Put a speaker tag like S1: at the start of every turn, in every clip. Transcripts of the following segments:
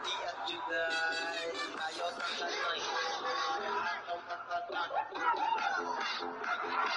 S1: Dia juga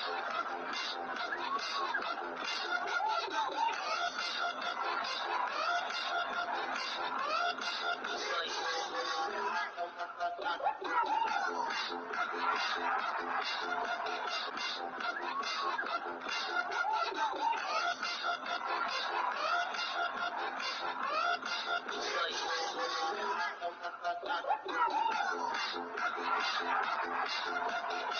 S2: Thank you.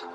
S1: I'm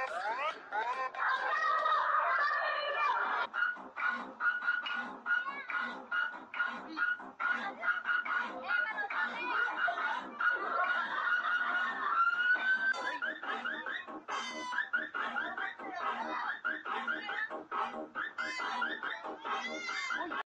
S1: I'm